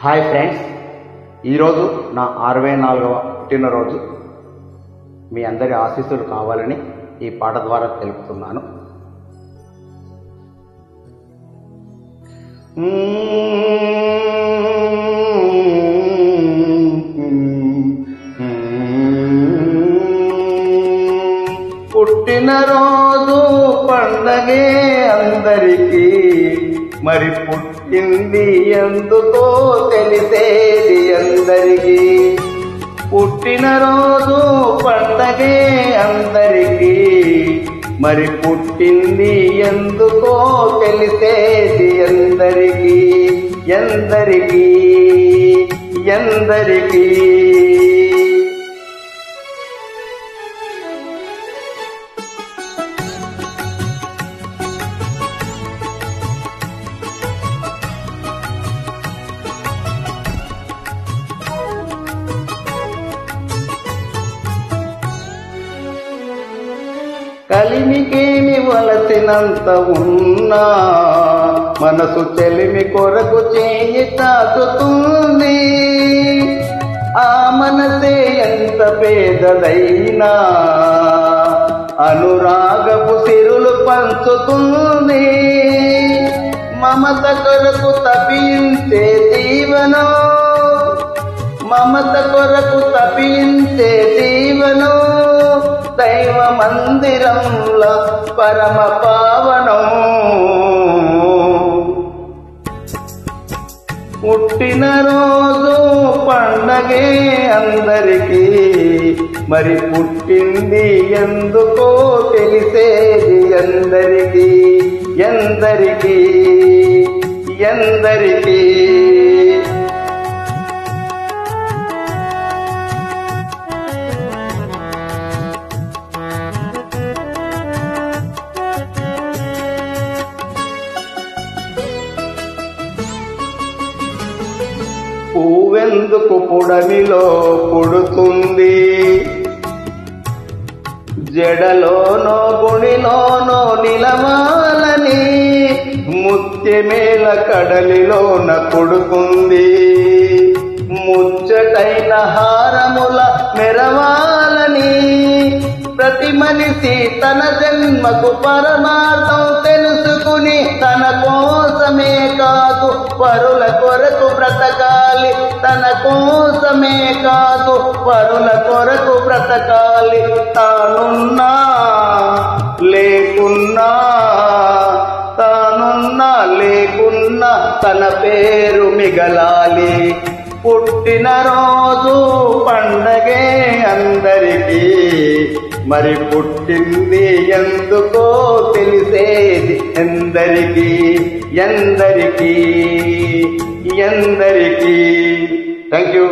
Hi friends ఈరోజు నా అరవై నాలుగవ పుట్టినరోజు. మీ అందరి ఆశీస్సులు కావాలని ఈ పాట ద్వారా తెలుపుతున్నాను. పుట్టినరోజు పండగే అందరికీ. మరి పుట్టింది ఎందుకో తెలిసేది అందరికీ. పుట్టినరోజు పండగే అందరికీ. మరి పుట్టింది ఎందుకో తెలిసేది అందరికీ. ఎందరికీ ఎందరికీ కలిమికేమి వలసినంత ఉన్నా? మనసు చెలిమి కొరకు చేయి తాకుతుంది ఆ మనసే ఎంత పేదదైనా? అనురాగపు సిరులు పంచుతుంది. మమత కొరకు తపించే జీవనం. మమత కొరకు తపించే మందిరంల పరమ పావనం. పుట్టిన రోజు పండగే అందరికీ మరి పుట్టింది ఎందుకో తెలిసేది ఎందరికీ ఎందరికీ ఎందరికీ. పువ్వెందుకు పుడమిలో పుడుతుంది? జడలోనో గుణిలోనో నిలవాలని ముత్యమేల కడలిలోన కొడుతుంది ముచ్చటైన హారముల మెరవాలని ప్రతి మనిషి తన జన్మకు పరమార్థం తెలుసుకుని తన కోసమే కాదు పరుల కొరకు బ్రతకాలి. తన కోసమే కాదు పరుల కొరకు బ్రతకాలి. తానున్నా లేకున్నా తానున్నా లేకున్నా తన పేరు మిగలాలి. పుట్టిన రోజు పండగే అందరికీ. మరి పుట్టింది ఎందుకో ఎందరికీ ఎందరికీ ఎందరికీ థ్యాంక్ యూ